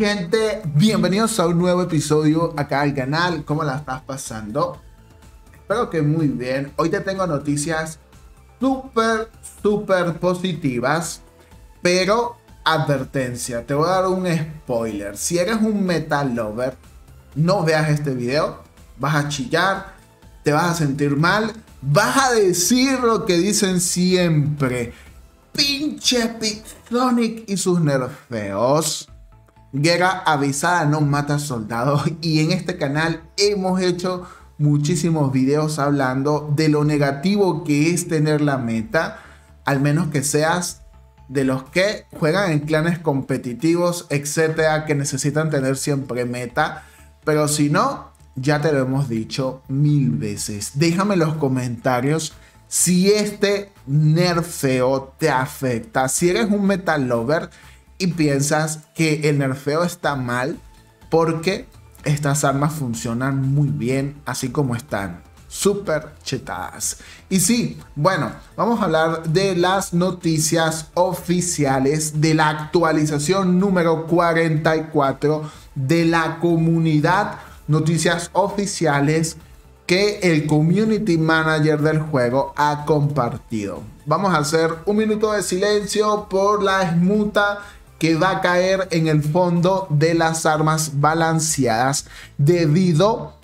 Gente, bienvenidos a un nuevo episodio acá al canal. ¿Cómo la estás pasando? Espero que muy bien. Hoy te tengo noticias súper, súper positivas. Pero advertencia, te voy a dar un spoiler. Si eres un metal lover, no veas este video. Vas a chillar, te vas a sentir mal, vas a decir lo que dicen siempre. Pinche Pixonic y sus nerfeos. Guerra avisada no mata soldados y en este canal hemos hecho muchísimos videos hablando de lo negativo que es tener la meta, al menos que seas de los que juegan en clanes competitivos, etcétera, que necesitan tener siempre meta, pero si no, ya te lo hemos dicho mil veces. Déjame en los comentarios si este nerfeo te afecta, si eres un metal lover y piensas que el nerfeo está mal porque estas armas funcionan muy bien así como están. Súper chetadas. Y sí, bueno, vamos a hablar de las noticias oficiales de la actualización número 44 de la comunidad. Noticias oficiales que el community manager del juego ha compartido. Vamos a hacer un minuto de silencio por la esmuta que va a caer en el fondo de las armas balanceadas debido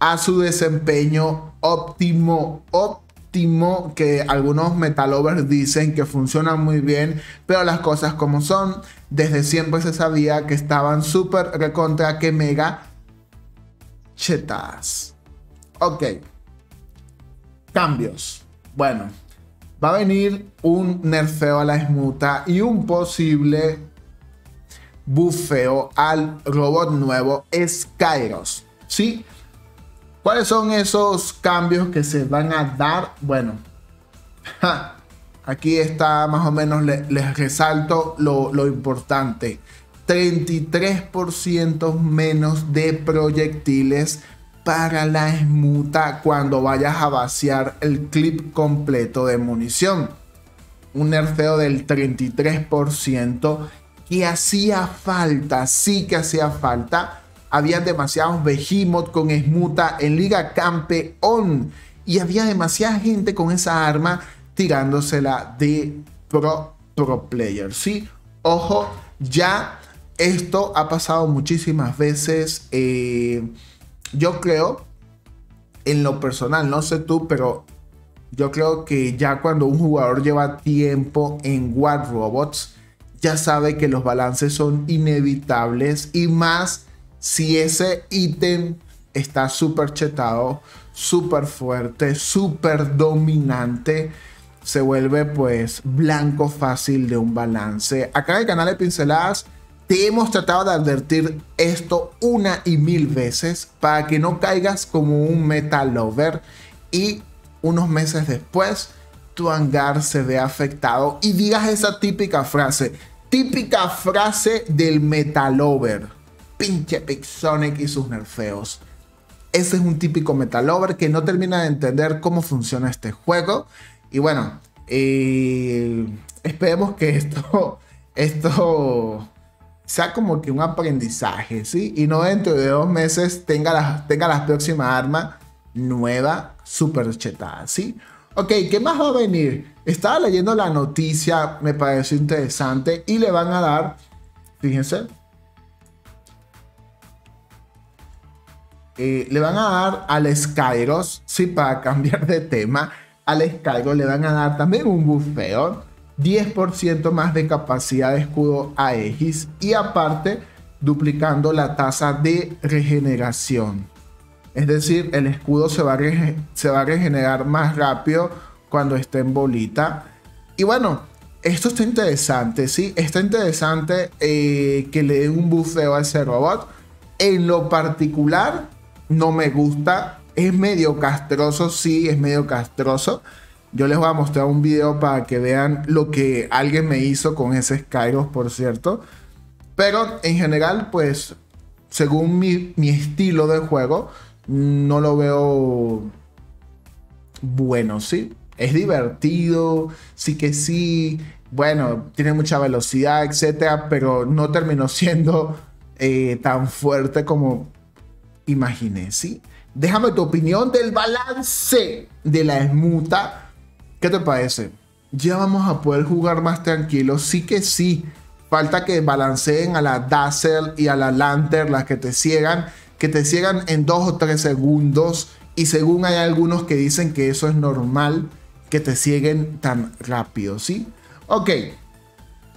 a su desempeño óptimo, óptimo que algunos metalovers dicen que funcionan muy bien, pero las cosas como son, desde siempre se sabía que estaban súper recontra que mega chetas. Ok. Cambios. Bueno, va a venir un nerfeo a la esmuta y un posible bufeo al robot nuevo Skyros. ¿Sí? ¿Cuáles son esos cambios que se van a dar? Bueno, aquí está más o menos, les, resalto lo, lo importante. 33% menos de proyectiles para la esmuta cuando vayas a vaciar el clip completo de munición. Un nerfeo del 33% que hacía falta, sí que hacía falta. Había demasiados behemoth con esmuta en Liga Campeón y había demasiada gente con esa arma tirándosela de pro, pro player. Sí, ojo, ya esto ha pasado muchísimas veces. Eh, yo creo, en lo personal, no sé tú, pero yo creo que ya cuando un jugador lleva tiempo en War Robots, ya sabe que los balances son inevitables y más si ese ítem está súper chetado, súper fuerte, súper dominante, se vuelve pues blanco fácil de un balance. Acá en el canal de pinceladas te hemos tratado de advertir esto una y mil veces para que no caigas como un metal lover y unos meses después tu hangar se ve afectado y digas esa típica frase, típica frase del metal lover, pinche Pixonic y sus nerfeos. Ese es un típico metal lover que no termina de entender cómo funciona este juego y bueno, eh, esperemos que esto, esto sea como que un aprendizaje, ¿sí? Y no dentro de dos meses tenga la, tenga la próxima arma nueva, super chetada, ¿sí? Ok, ¿qué más va a venir? Estaba leyendo la noticia, me pareció interesante, y le van a dar, fíjense, eh, le van a dar al Skyros, sí, para cambiar de tema, al Skyros le van a dar también un bufeo 10% más de capacidad de escudo Aegis y aparte duplicando la tasa de regeneración. Es decir, el escudo se va a, se va a regenerar más rápido cuando esté en bolita. Y bueno, esto está interesante, ¿sí? Está interesante eh, que le den un bufeo a ese robot. En lo particular, no me gusta. Es medio castroso, sí, es medio castroso. Yo les voy a mostrar un video para que vean lo que alguien me hizo con ese Skyros, por cierto. Pero en general, pues, según mi, estilo de juego, no lo veo bueno, ¿sí? es divertido, sí que sí, bueno, tiene mucha velocidad, etcétera, pero no terminó siendo eh, tan fuerte como imaginé, ¿sí? Déjame tu opinión del balance de la esmuta. ¿Qué te parece? Ya vamos a poder jugar más tranquilos. Sí que sí. Falta que balanceen a la Dazzle y a la Lantern, las que te ciegan, que te ciegan en dos o tres segundos. Y según hay algunos que dicen que eso es normal, que te cieguen tan rápido, ¿sí? Ok.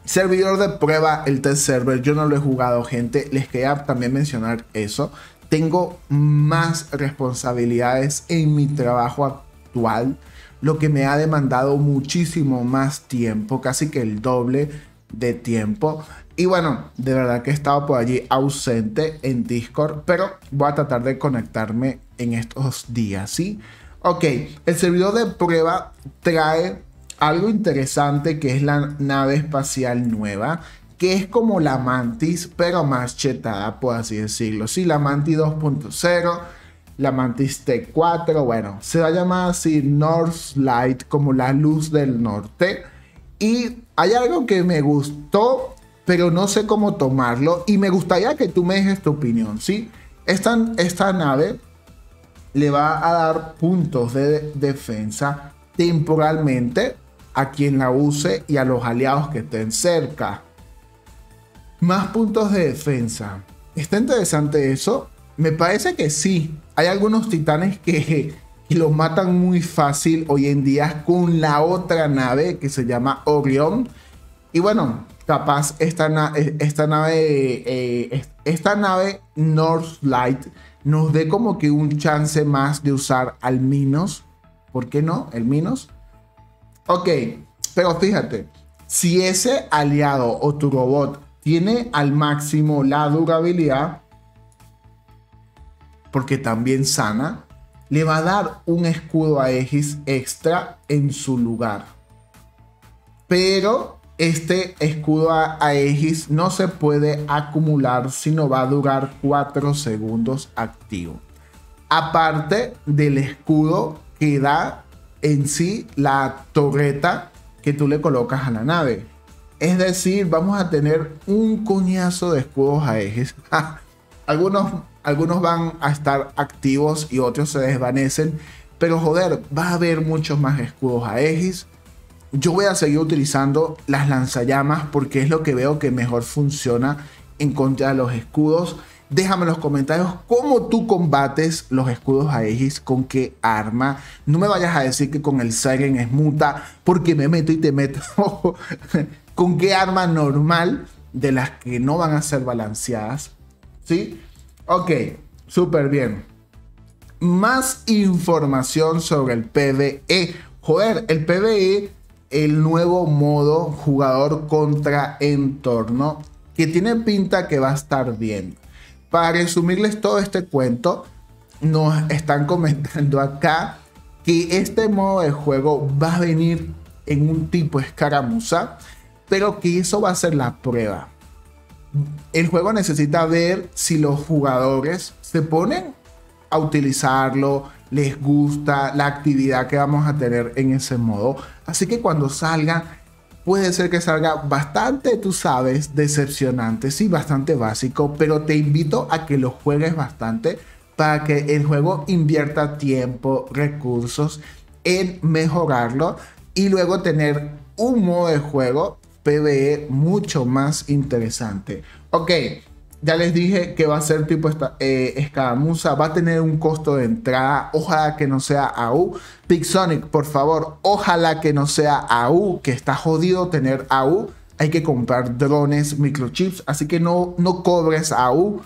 Servidor de prueba, el test server. Yo no lo he jugado, gente. Les quería también mencionar eso. Tengo más responsabilidades en mi trabajo actual, lo que me ha demandado muchísimo más tiempo, casi que el doble de tiempo. Y bueno, de verdad que he estado por allí ausente en Discord, pero voy a tratar de conectarme en estos días, ¿sí? Ok, el servidor de prueba trae algo interesante que es la nave espacial nueva, que es como la Mantis, pero más chetada, por así decirlo. Sí, la Mantis 2.0, la Mantis T4, bueno, se va a llamar así North Light, como la luz del norte. Y hay algo que me gustó, pero no sé cómo tomarlo, y me gustaría que tú me dejes tu opinión, ¿sí? Esta, esta nave le va a dar puntos de defensa temporalmente a quien la use y a los aliados que estén cerca. Más puntos de defensa. ¿Está interesante eso? Me parece que sí. Hay algunos titanes que, los matan muy fácil hoy en día con la otra nave que se llama Orion. Y bueno, capaz esta, esta nave, eh, esta nave Northlight nos dé como que un chance más de usar al Minos. ¿Por qué no? El Minos. Ok, pero fíjate, si ese aliado o tu robot tiene al máximo la durabilidad, porque también sana, le va a dar un escudo a Aegis extra en su lugar. Pero este escudo a Aegis no se puede acumular, sino va a durar 4 segundos activo. Aparte del escudo que da en sí la torreta que tú le colocas a la nave. Es decir, vamos a tener un coñazo de escudos a ejes. algunos, algunos van a estar activos y otros se desvanecen. Pero joder, va a haber muchos más escudos a ejes. Yo voy a seguir utilizando las lanzallamas porque es lo que veo que mejor funciona en contra de los escudos. Déjame en los comentarios cómo tú combates los escudos Aegis, con qué arma. No me vayas a decir que con el Siren es muta, porque me meto y te meto. con qué arma normal de las que no van a ser balanceadas. ¿Sí? Ok, súper bien. Más información sobre el PvE. Joder, el PvE, el nuevo modo jugador contra entorno, que tiene pinta que va a estar bien. Para resumirles todo este cuento, nos están comentando acá que este modo de juego va a venir en un tipo escaramuza, pero que eso va a ser la prueba. El juego necesita ver si los jugadores se ponen a utilizarlo, les gusta la actividad que vamos a tener en ese modo. Así que cuando salga puede ser que salga bastante, tú sabes, decepcionante, sí, bastante básico, pero te invito a que lo juegues bastante para que el juego invierta tiempo, recursos en mejorarlo y luego tener un modo de juego PvE mucho más interesante. Ok, ya les dije que va a ser tipo esta, eh, escaramuza, va a tener un costo de entrada, ojalá que no sea AU. Pixonic, por favor, ojalá que no sea AU, que está jodido tener AU. Hay que comprar drones, microchips, así que no, no cobres AU.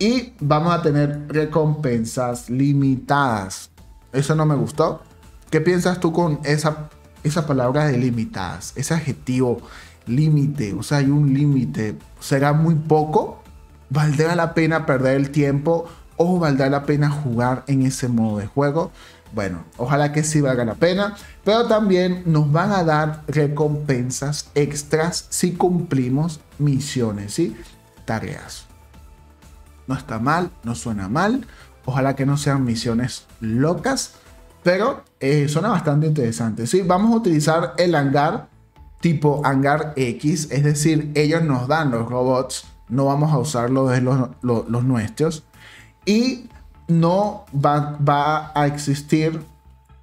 Y vamos a tener recompensas limitadas. Eso no me gustó. ¿Qué piensas tú con esa, esa palabra de limitadas? Ese adjetivo límite, o sea, hay un límite. ¿Será muy poco? ¿Valdrá la pena perder el tiempo o valdrá la pena jugar en ese modo de juego? Bueno, ojalá que sí valga la pena, pero también nos van a dar recompensas extras si cumplimos misiones y tareas. No está mal, no suena mal. Ojalá que no sean misiones locas, Pero eh, suena bastante interesante. Sí, vamos a utilizar el hangar tipo hangar X, es decir, ellos nos dan los robots, no vamos a usarlo de los, los, nuestros. Y no va, va a existir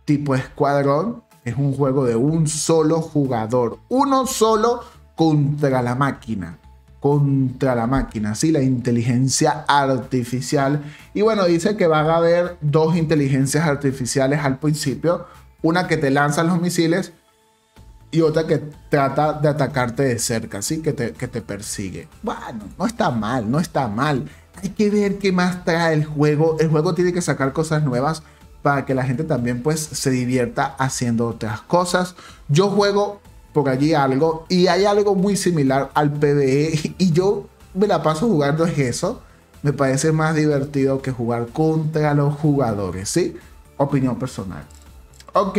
tipo escuadrón, es un juego de un solo jugador, uno solo contra la máquina contra la máquina, ¿sí? la inteligencia artificial. Y bueno, dice que van a haber dos inteligencias artificiales al principio, una que te lanza los misiles y otra que trata de atacarte de cerca, ¿sí? que, te, que te persigue. Bueno, no está mal, no está mal. Hay que ver qué más trae el juego. El juego tiene que sacar cosas nuevas para que la gente también pues se divierta haciendo otras cosas. Yo juego por allí algo y hay algo muy similar al PvE y yo me la paso jugando eso. Me parece más divertido que jugar contra los jugadores, ¿sí? Opinión personal. Ok.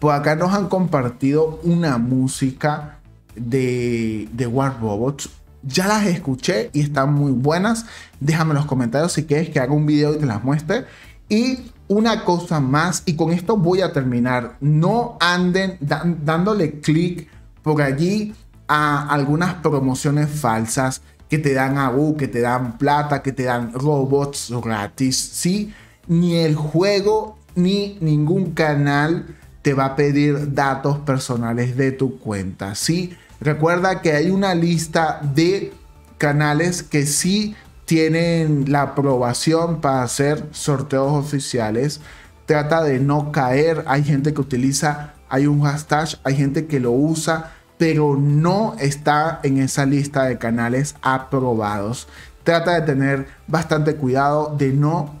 Por acá nos han compartido una música de, de War Robots. Ya las escuché y están muy buenas. Déjame en los comentarios si quieres que haga un video y te las muestre. Y una cosa más, y con esto voy a terminar, no anden dándole clic por allí a algunas promociones falsas que te dan AU, que te dan plata, que te dan robots gratis, ¿sí? Ni el juego ni ningún canal te va a pedir datos personales de tu cuenta, ¿sí? Recuerda que hay una lista de canales que sí tienen la aprobación para hacer sorteos oficiales. Trata de no caer. Hay gente que utiliza, hay un hashtag, hay gente que lo usa, pero no está en esa lista de canales aprobados. Trata de tener bastante cuidado de no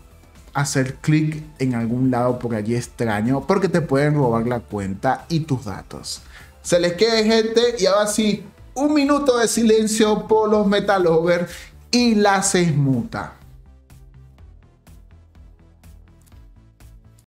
hacer clic en algún lado por allí extraño, porque te pueden robar la cuenta y tus datos. Se les quede gente y ahora sí, un minuto de silencio por los metalovers y la muta.